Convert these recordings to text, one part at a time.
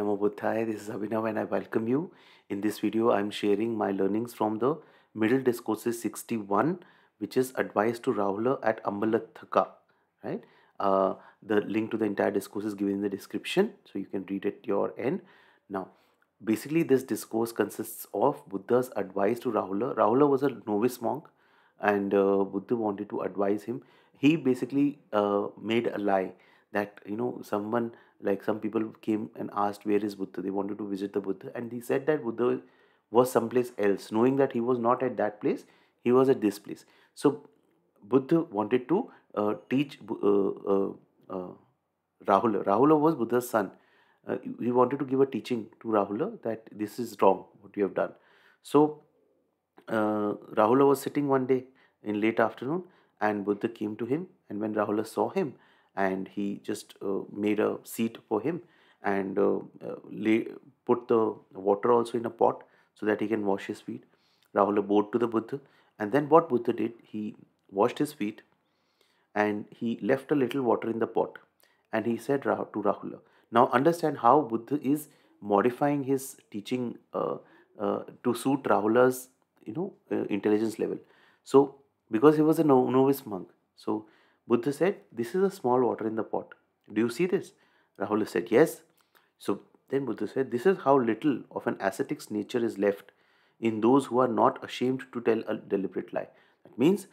Namo Buddhaya, this is Abhinav and I welcome you. In this video, I'm sharing my learnings from the Middle Discourses 61, which is advice to Rahula at Ambalatthika, right? Uh, the link to the entire discourse is given in the description, so you can read at your end. Now, basically, this discourse consists of Buddha's advice to Rahula. Rahula was a novice monk, and uh, Buddha wanted to advise him. He basically uh, made a lie that you know someone like some people came and asked where is buddha? They wanted to visit the buddha and he said that buddha was someplace else knowing that he was not at that place he was at this place. So buddha wanted to uh, teach uh, uh, uh, rahula. Rahula was buddha's son. Uh, he wanted to give a teaching to rahula that this is wrong what you have done. So uh, rahula was sitting one day in late afternoon and buddha came to him and when rahula saw him and he just uh, made a seat for him and uh, uh, lay, put the water also in a pot so that he can wash his feet. Rahula bowed to the Buddha and then what Buddha did, he washed his feet and he left a little water in the pot and he said to Rahula, now understand how Buddha is modifying his teaching uh, uh, to suit Rahula's you know uh, intelligence level. So because he was a novice monk, so Buddha said, This is a small water in the pot. Do you see this? Rahula said, Yes. So then Buddha said, This is how little of an ascetic's nature is left in those who are not ashamed to tell a deliberate lie. That means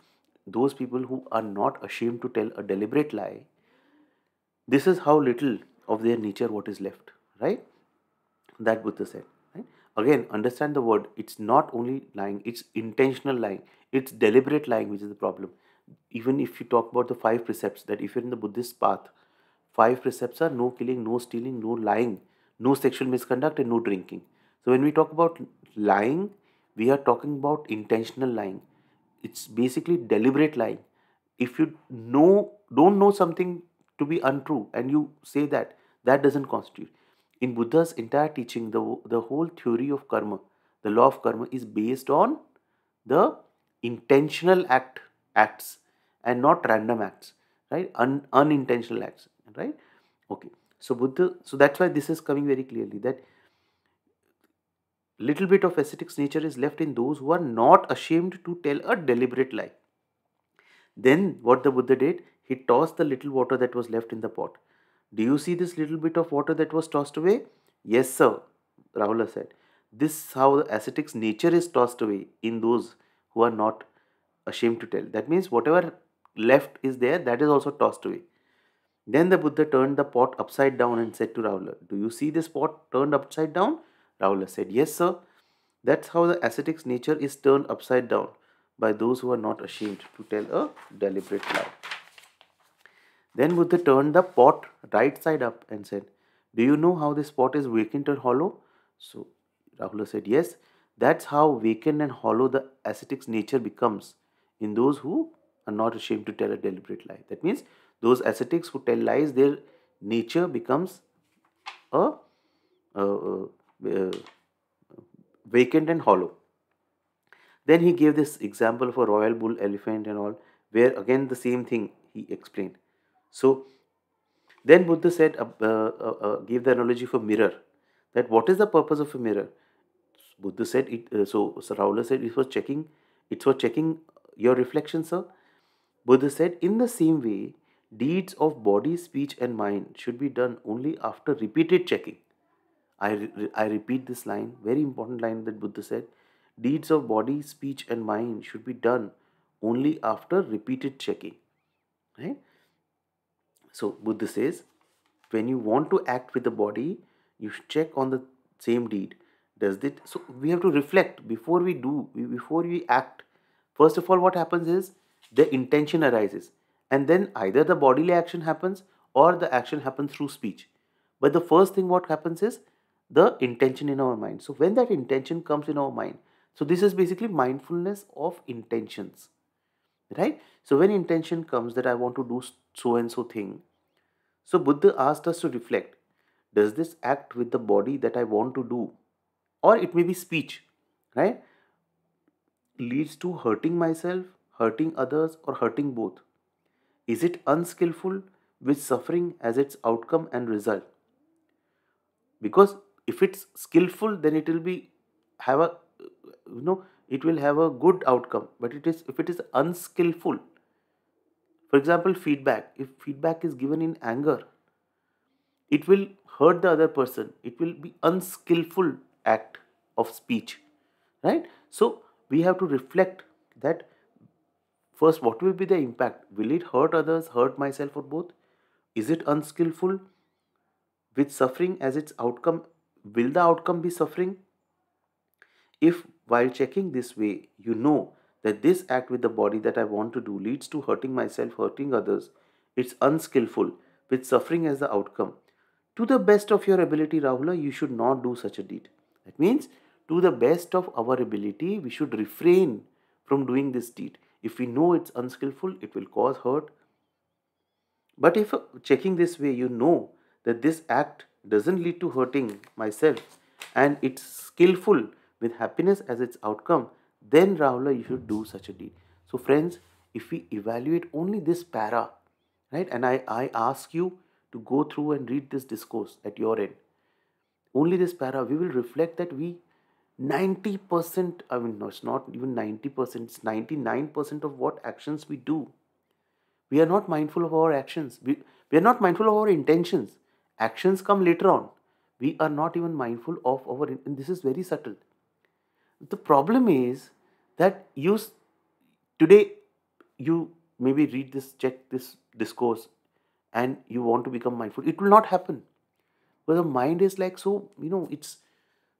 those people who are not ashamed to tell a deliberate lie, this is how little of their nature what is left, right? That Buddha said. Again, understand the word. It's not only lying, it's intentional lying. It's deliberate lying, which is the problem even if you talk about the five precepts that if you're in the buddhist path five precepts are no killing no stealing no lying no sexual misconduct and no drinking. So when we talk about lying we are talking about intentional lying. It's basically deliberate lying. If you know don't know something to be untrue and you say that that doesn't constitute. In buddha's entire teaching the the whole theory of karma the law of karma is based on the intentional act acts and not random acts right? Un- unintentional acts right? Okay. So buddha so that's why this is coming very clearly that little bit of ascetic's nature is left in those who are not ashamed to tell a deliberate lie. Then what the buddha did? He tossed the little water that was left in the pot. Do you see this little bit of water that was tossed away? Yes sir rahula said. This is how the ascetic's nature is tossed away in those who are not ashamed to tell. That means whatever left is there, that is also tossed away. Then the Buddha turned the pot upside down and said to Rahula, Do you see this pot turned upside down? Rahula said, Yes, sir. That's how the ascetic's nature is turned upside down by those who are not ashamed to tell a deliberate lie. Then Buddha turned the pot right side up and said, Do you know how this pot is vacant and hollow? So Rahula said, Yes. That's how vacant and hollow the ascetic's nature becomes in those who are not ashamed to tell a deliberate lie. That means those ascetics who tell lies, their nature becomes a, vacant and hollow. Then he gave this example of a royal bull, elephant, and all, where again the same thing he explained. So then Buddha said, uh, uh, uh, gave the analogy a mirror. That what is the purpose of a mirror? Buddha said it. Uh, so, Rahula said it was checking. It's for checking your reflection, sir? Buddha said, in the same way, deeds of body, speech, and mind should be done only after repeated checking. I, re- I repeat this line, very important line that Buddha said. Deeds of body, speech, and mind should be done only after repeated checking. Right? So, Buddha says, when you want to act with the body, you check on the same deed. Does it? So, we have to reflect before we do, before we act First of all, what happens is the intention arises, and then either the bodily action happens or the action happens through speech. But the first thing what happens is the intention in our mind. So when that intention comes in our mind, so this is basically mindfulness of intentions, right? So when intention comes that I want to do so and so thing, so Buddha asked us to reflect: Does this act with the body that I want to do, or it may be speech, right? leads to hurting myself, hurting others, or hurting both? Is it unskillful with suffering as its outcome and result? because if it's skillful then it will be have a you know it will have a good outcome but it is if it is unskillful for example feedback if feedback is given in anger it will hurt the other person it will be unskillful act of speech right so we have to reflect that first what will be the impact? Will it hurt others hurt myself or both? Is it unskillful? With suffering as its outcome will the outcome be suffering? If while checking this way you know that this act with the body that i want to do leads to hurting myself hurting others it's unskillful with suffering as the outcome to the best of your ability rahula you should not do such a deed. That means to the best of our ability we should refrain from doing this deed if we know it's unskillful it will cause hurt but if uh, checking this way you know that this act doesn't lead to hurting myself and it's skillful with happiness as its outcome, then Rahula, you should do such a deed. So, friends, if we evaluate only this para, right, and I, I ask you to go through and read this discourse at your end, only this para, we will reflect that we 90%, I mean, no, it's not even 90%, it's 99% of what actions we do. We are not mindful of our actions. We, we are not mindful of our intentions. Actions come later on. We are not even mindful of our, and this is very subtle. The problem is that you today you maybe read this, check this discourse, and you want to become mindful. It will not happen. But the mind is like so, you know, it's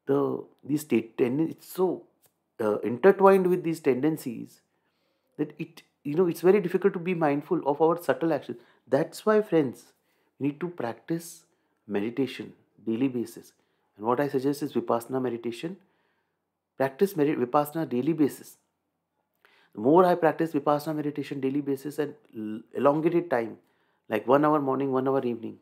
the these state it's so uh, intertwined with these tendencies that it you know it's very difficult to be mindful of our subtle actions. That's why, friends, we need to practice meditation daily basis. And what I suggest is vipassana meditation practice vipassana daily basis the more i practice vipassana meditation daily basis and elongated time like one hour morning one hour evening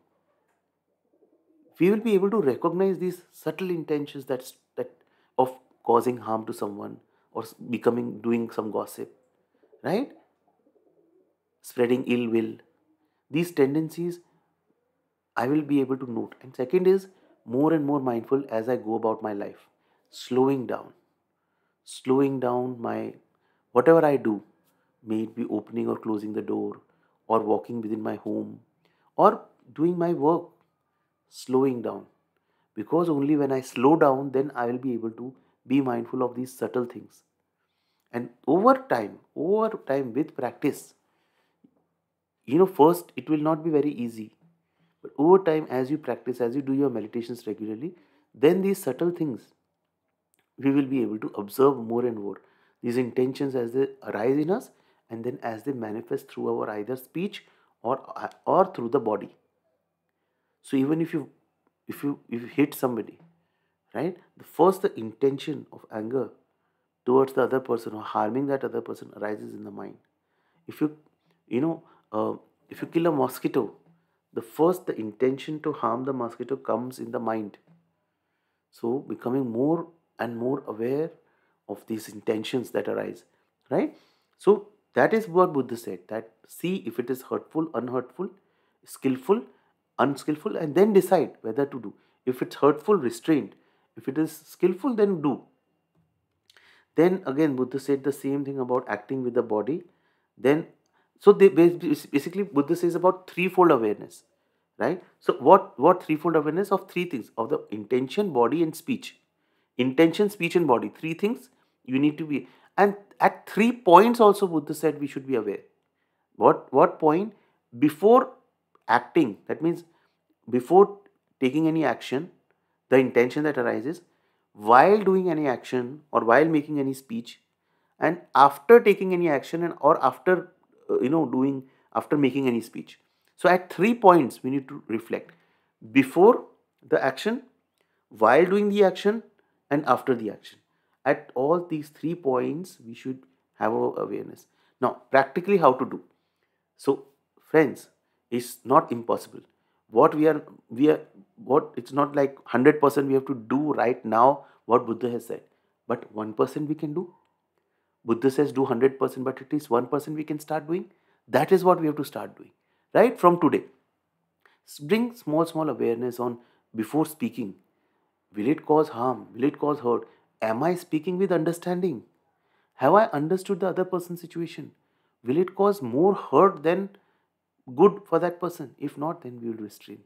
we will be able to recognize these subtle intentions that that of causing harm to someone or becoming doing some gossip right? Spreading ill will. These tendencies i will be able to note. And second is more and more mindful as i go about my life. Slowing down. Slowing down my whatever I do, may it be opening or closing the door, or walking within my home, or doing my work, slowing down. Because only when I slow down, then I will be able to be mindful of these subtle things. And over time, over time with practice, you know, first it will not be very easy. But over time, as you practice, as you do your meditations regularly, then these subtle things we will be able to observe more and more these intentions as they arise in us and then as they manifest through our either speech or or through the body so even if you if you if you hit somebody right the first the intention of anger towards the other person or harming that other person arises in the mind. If you you know uh, if you kill a mosquito the first the intention to harm the mosquito comes in the mind. So becoming more and more aware of these intentions that arise right? So that is what buddha said that see if it is hurtful unhurtful skillful unskillful and then decide whether to do. If it's hurtful restrained if it is skillful then do. Then again buddha said the same thing about acting with the body. Then so they basically buddha says about threefold awareness right? So what what threefold awareness? Of three things. Of the intention body and speech. Intention speech and body. Three things you need to be and at three points also buddha said we should be aware. What what point? Before acting that means before taking any action the intention that arises while doing any action or while making any speech and after taking any action and or after uh, you know doing after making any speech so at three points we need to reflect before the action while doing the action and after the action. At all these three points, we should have awareness. Now, practically, how to do? So, friends, it's not impossible. What we are, we are, what it's not like 100% we have to do right now what Buddha has said, but 1% we can do. Buddha says do 100%, but at least 1% we can start doing. That is what we have to start doing, right? From today. Bring small, small awareness on before speaking Will it cause harm? Will it cause hurt? Am I speaking with understanding? Have I understood the other person's situation? Will it cause more hurt than good for that person? If not, then we will restrain.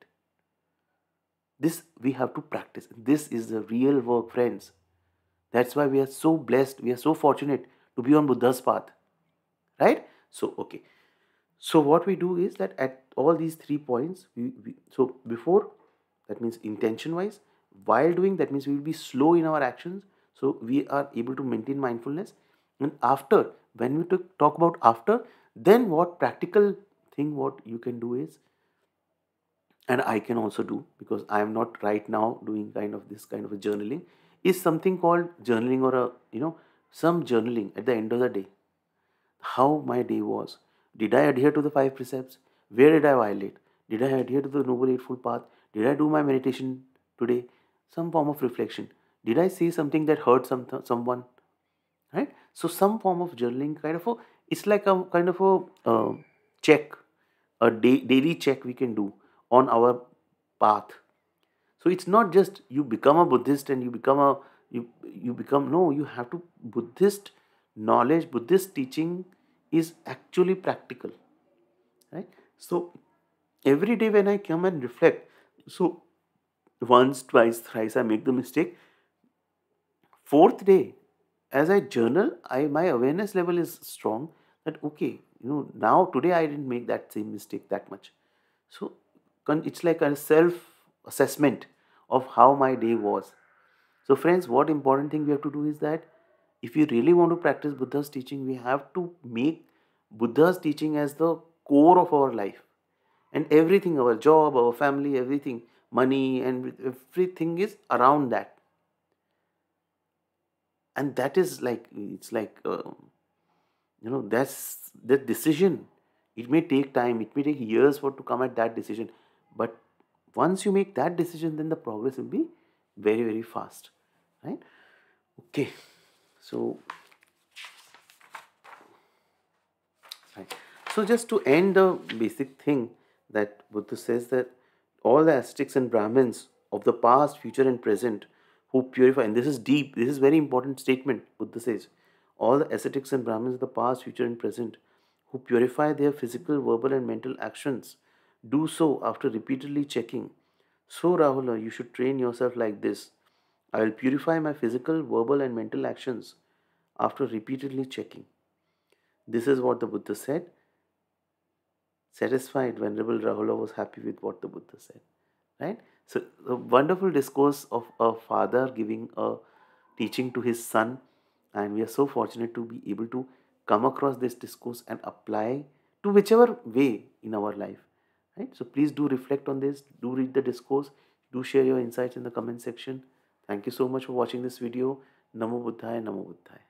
This we have to practice. This is the real work, friends. That's why we are so blessed. We are so fortunate to be on Buddha's path. Right? So, okay. So, what we do is that at all these three points, we, we so before that means intention wise, while doing that means we will be slow in our actions. So, we are able to maintain mindfulness. And after, when we talk about after, then what practical what you can do is and I can also do because I am not right now doing kind of this kind of a journaling is something called journaling or a you know some journaling at the end of the day. How my day was. Did i adhere to the five precepts? Where did i violate? Did i adhere to the noble eightfold path? Did i do my meditation today? Some form of reflection. Did i say something that hurt some someone? Right? So some form of journaling kind of a it's like a kind of a uh, check a day, daily check we can do on our path. So it's not just you become a buddhist and you become a you you become no you have to buddhist knowledge buddhist teaching is actually practical right? So every day when i come and reflect so once twice thrice i make the mistake. Fourth day as i journal i my awareness level is strong that okay you know now today i didn't make that same mistake that much so it's like a self assessment of how my day was. So, friends, what important thing we have to do is that if you really want to practice Buddha's teaching, we have to make Buddha's teaching as the core of our life. And everything, our job, our family, everything, money, and everything is around that. And that is like, it's like, uh, you know, that's the decision. It may take time, it may take years for to come at that decision. But once you make that decision then the progress will be very very fast right okay so right. so just to end the basic thing that buddha says that all the ascetics and brahmins of the past future and present who purify and this is deep this is very important statement buddha says all the ascetics and brahmins of the past future and present who purify their physical verbal and mental actions do so after repeatedly checking. So, Rahula, you should train yourself like this. I will purify my physical, verbal, and mental actions after repeatedly checking. This is what the Buddha said. Satisfied, Venerable Rahula was happy with what the Buddha said. Right? So, a wonderful discourse of a father giving a teaching to his son, and we are so fortunate to be able to come across this discourse and apply to whichever way in our life right? So please do reflect on this do read the discourse do share your insights in the comment section. Thank you so much for watching this video. Namo buddhaya namo buddhaya